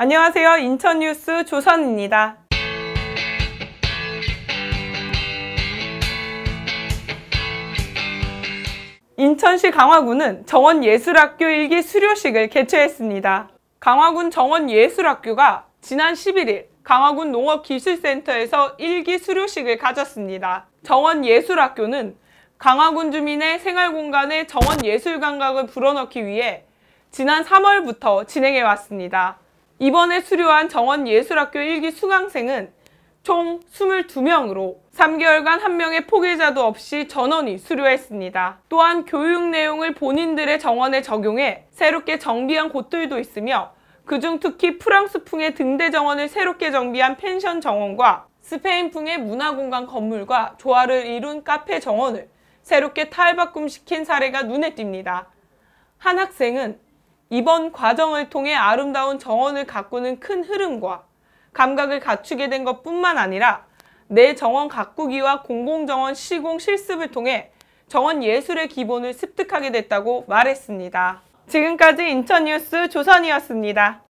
안녕하세요. 인천뉴스 조선입니다. 인천시 강화군은 정원예술학교 일기 수료식을 개최했습니다. 강화군 정원예술학교가 지난 11일 강화군 농업기술센터에서 일기 수료식을 가졌습니다. 정원예술학교는 강화군 주민의 생활공간에 정원예술 감각을 불어넣기 위해 지난 3월부터 진행해 왔습니다. 이번에 수료한 정원예술학교 일기 수강생은 총 22명으로 3개월간 한 명의 포기자도 없이 전원이 수료했습니다. 또한 교육 내용을 본인들의 정원에 적용해 새롭게 정비한 곳들도 있으며 그중 특히 프랑스풍의 등대 정원을 새롭게 정비한 펜션 정원과 스페인풍의 문화공간 건물과 조화를 이룬 카페 정원을 새롭게 탈바꿈시킨 사례가 눈에 띕니다. 한 학생은 이번 과정을 통해 아름다운 정원을 가꾸는 큰 흐름과 감각을 갖추게 된 것뿐만 아니라 내 정원 가꾸기와 공공정원 시공 실습을 통해 정원 예술의 기본을 습득하게 됐다고 말했습니다. 지금까지 인천뉴스 조선이었습니다.